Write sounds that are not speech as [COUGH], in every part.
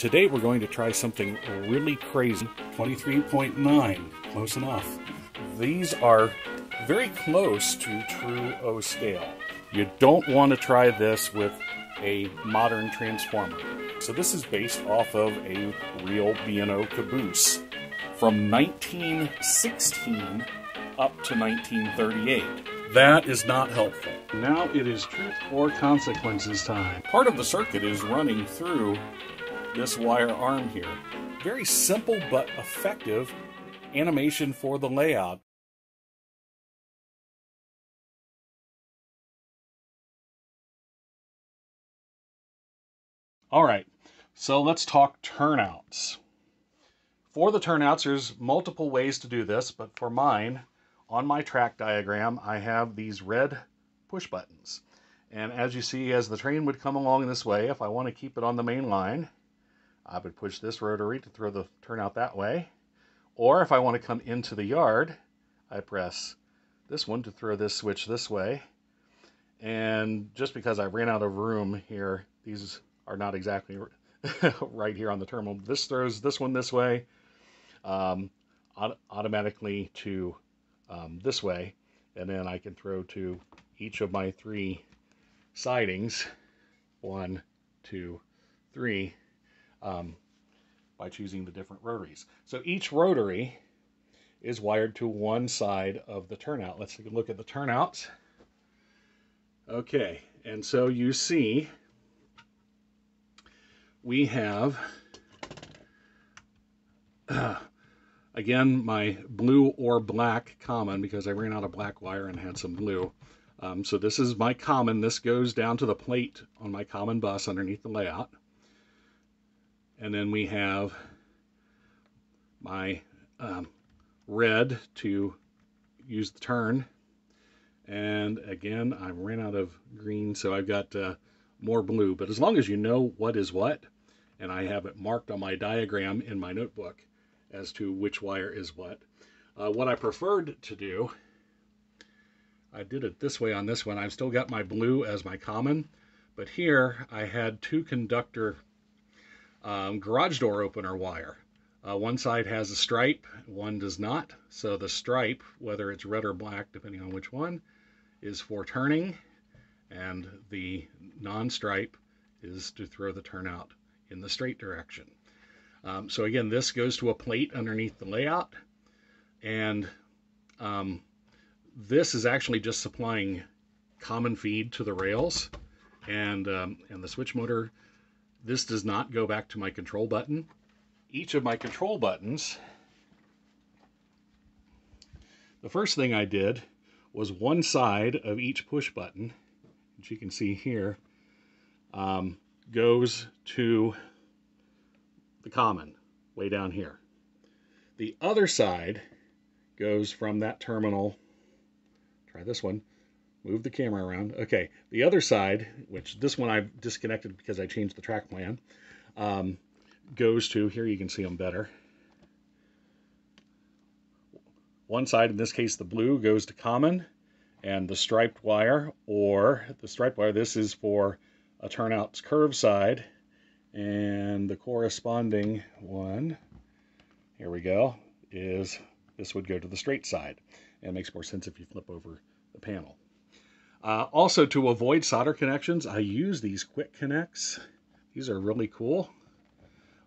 Today we're going to try something really crazy. 23.9, close enough. These are very close to true O scale. You don't want to try this with a modern transformer. So this is based off of a real B&O caboose from 1916 up to 1938. That is not helpful. Now it is truth or consequences time. Part of the circuit is running through this wire arm here. Very simple but effective animation for the layout. All right, so let's talk turnouts. For the turnouts, there's multiple ways to do this, but for mine, on my track diagram, I have these red push buttons. And as you see, as the train would come along this way, if I want to keep it on the main line, I would push this rotary to throw the turnout that way. Or if I want to come into the yard, I press this one to throw this switch this way. And just because I ran out of room here, these are not exactly [LAUGHS] right here on the terminal. This throws this one this way, um, automatically to um, this way, and then I can throw to each of my three sidings, one, two, three, um, by choosing the different rotaries. So each rotary is wired to one side of the turnout. Let's take a look at the turnouts. Okay, and so you see we have, uh, [CLEARS THROAT] again, my blue or black common because I ran out of black wire and had some blue. Um, so this is my common. This goes down to the plate on my common bus underneath the layout. And then we have my um, red to use the turn. And again, I ran out of green, so I've got uh, more blue. But as long as you know what is what, and I have it marked on my diagram in my notebook as to which wire is what. Uh, what I preferred to do, I did it this way on this one. I've still got my blue as my common, but here I had two conductor um, garage door opener wire. Uh, one side has a stripe, one does not. So the stripe, whether it's red or black, depending on which one, is for turning, and the non-stripe is to throw the turnout in the straight direction. Um, so again, this goes to a plate underneath the layout, and um, this is actually just supplying common feed to the rails, and, um, and the switch motor, this does not go back to my control button. Each of my control buttons, the first thing I did was one side of each push button, which you can see here, um, goes to the common way down here. The other side goes from that terminal, try this one, move the camera around. Okay, the other side, which this one I've disconnected because I changed the track plan, um, goes to, here you can see them better. One side, in this case the blue, goes to common, and the striped wire, or the striped wire, this is for a turnout's curve side, and the corresponding one, here we go, is this would go to the straight side. And it makes more sense if you flip over the panel. Uh, also, to avoid solder connections, I use these quick connects. These are really cool.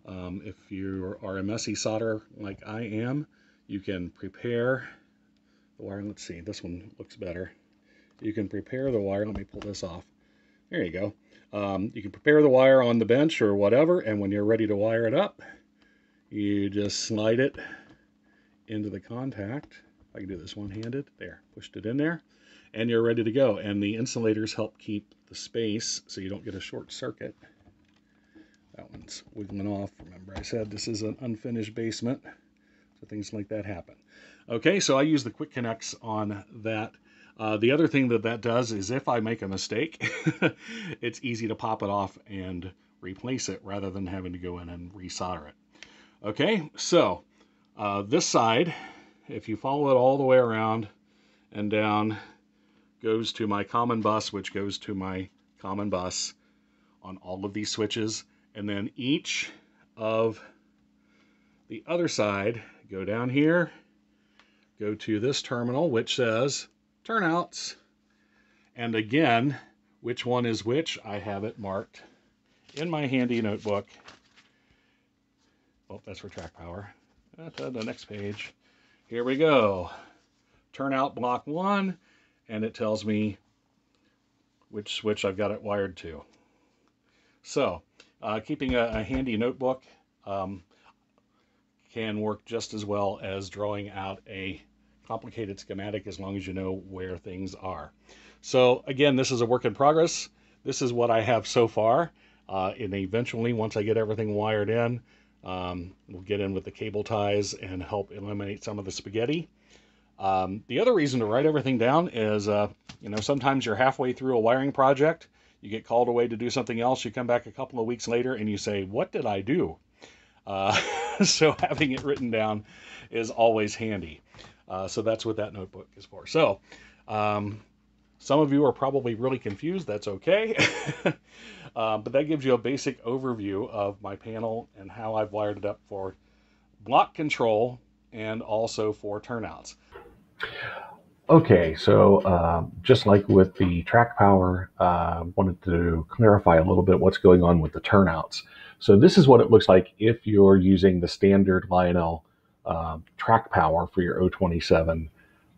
Um, if you are a messy solder like I am, you can prepare the wire. Let's see, this one looks better. You can prepare the wire. Let me pull this off. There you go. Um, you can prepare the wire on the bench or whatever, and when you're ready to wire it up, you just slide it into the contact. I can do this one-handed. There, pushed it in there, and you're ready to go. And the insulators help keep the space so you don't get a short circuit. That one's wiggling off. Remember I said this is an unfinished basement, so things like that happen. Okay, so I use the quick connects on that uh, the other thing that that does is if I make a mistake, [LAUGHS] it's easy to pop it off and replace it rather than having to go in and resolder it. Okay, so uh, this side, if you follow it all the way around and down, goes to my common bus, which goes to my common bus on all of these switches. And then each of the other side, go down here, go to this terminal, which says turnouts. And again, which one is which, I have it marked in my handy notebook. Oh, that's for track power. To the next page. Here we go. Turnout block one, and it tells me which switch I've got it wired to. So, uh, keeping a, a, handy notebook um, can work just as well as drawing out a complicated schematic as long as you know where things are. So again, this is a work in progress. This is what I have so far. Uh, and eventually, once I get everything wired in, um, we'll get in with the cable ties and help eliminate some of the spaghetti. Um, the other reason to write everything down is, uh, you know, sometimes you're halfway through a wiring project you get called away to do something else. You come back a couple of weeks later and you say, What did I do? Uh, [LAUGHS] so having it written down is always handy. Uh, so that's what that notebook is for. So um, some of you are probably really confused. That's okay. [LAUGHS] uh, but that gives you a basic overview of my panel and how I've wired it up for block control and also for turnouts. Okay, so uh, just like with the track power, uh, wanted to clarify a little bit what's going on with the turnouts. So this is what it looks like if you're using the standard Lionel uh, track power for your O27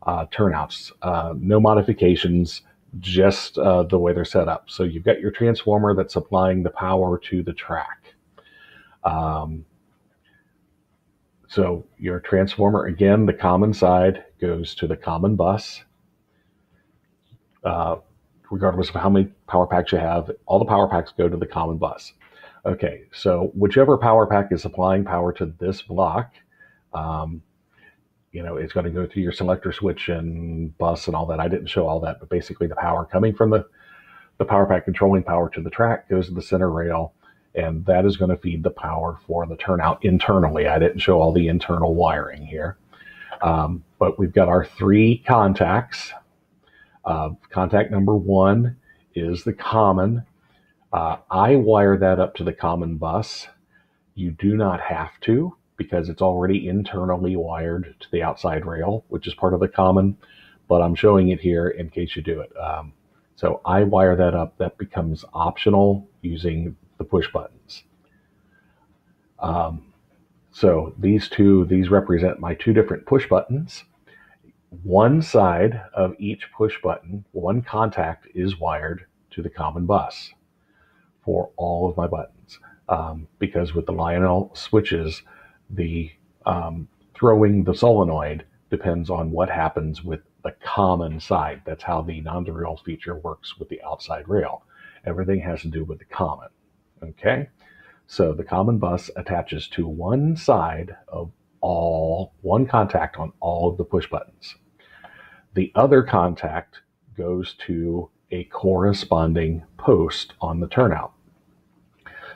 uh, turnouts. Uh, no modifications, just uh, the way they're set up. So you've got your transformer that's supplying the power to the track. Um, so your transformer, again, the common side goes to the common bus. Uh, regardless of how many power packs you have, all the power packs go to the common bus. Okay, so whichever power pack is supplying power to this block, um, you know, it's going to go through your selector switch and bus and all that. I didn't show all that, but basically the power coming from the, the power pack controlling power to the track goes to the center rail and that is going to feed the power for the turnout internally. I didn't show all the internal wiring here, um, but we've got our three contacts. Uh, contact number one is the common. Uh, I wire that up to the common bus. You do not have to because it's already internally wired to the outside rail, which is part of the common, but I'm showing it here in case you do it. Um, so I wire that up. That becomes optional using the push buttons. Um, so these two, these represent my two different push buttons. One side of each push button, one contact is wired to the common bus for all of my buttons. Um, because with the Lionel switches, the um, throwing the solenoid depends on what happens with the common side. That's how the non-derail feature works with the outside rail. Everything has to do with the common. Okay, so the common bus attaches to one side of all, one contact on all of the push buttons. The other contact goes to a corresponding post on the turnout.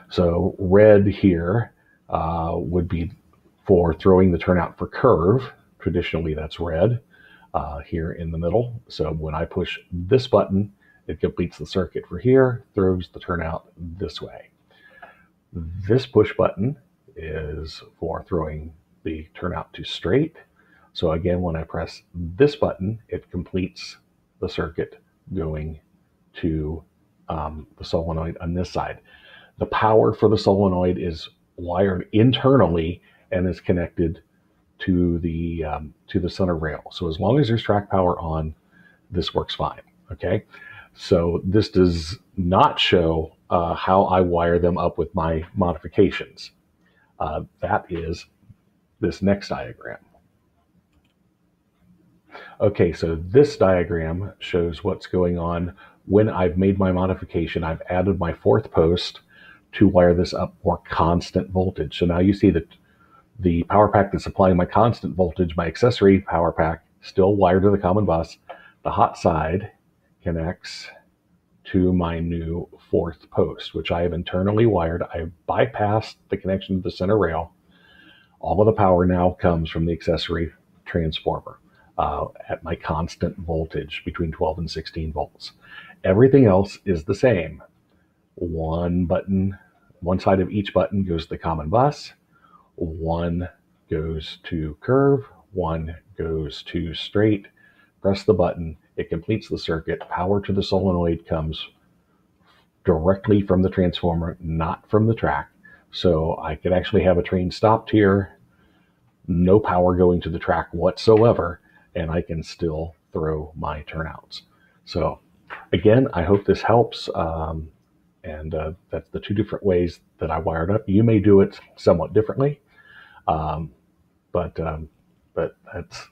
So red here uh, would be for throwing the turnout for curve. Traditionally, that's red uh, here in the middle. So when I push this button, it completes the circuit for here, throws the turnout this way. This push button is for throwing the turnout to straight. So again, when I press this button, it completes the circuit going to um, the solenoid on this side. The power for the solenoid is wired internally and is connected to the um, to the center rail. So as long as there's track power on, this works fine. Okay. So this does not show uh, how I wire them up with my modifications. Uh, that is this next diagram. Okay, so this diagram shows what's going on when I've made my modification. I've added my fourth post to wire this up more constant voltage. So now you see that the power pack that's supplying my constant voltage, my accessory power pack, still wired to the common bus. The hot side connects to my new fourth post, which I have internally wired. I bypassed the connection to the center rail. All of the power now comes from the accessory transformer uh, at my constant voltage between 12 and 16 volts. Everything else is the same. One button one side of each button goes to the common bus, one goes to curve, one goes to straight. Press the button, it completes the circuit. Power to the solenoid comes directly from the transformer, not from the track. So I could actually have a train stopped here, no power going to the track whatsoever, and I can still throw my turnouts. So again, I hope this helps. Um, and uh, that's the two different ways that I wired up. You may do it somewhat differently, um, but um, but that's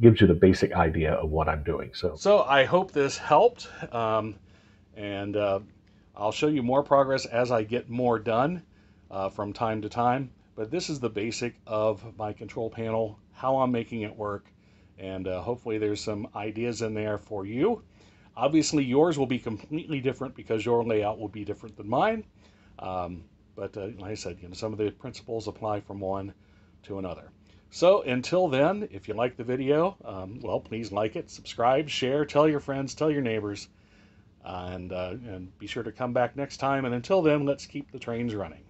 gives you the basic idea of what I'm doing. So so I hope this helped, um, and uh, I'll show you more progress as I get more done uh, from time to time. But this is the basic of my control panel, how I'm making it work, and uh, hopefully there's some ideas in there for you. Obviously, yours will be completely different because your layout will be different than mine. Um, but uh, like I said, you know, some of the principles apply from one to another. So until then, if you like the video, um, well, please like it, subscribe, share, tell your friends, tell your neighbors, and, uh, and be sure to come back next time. And until then, let's keep the trains running.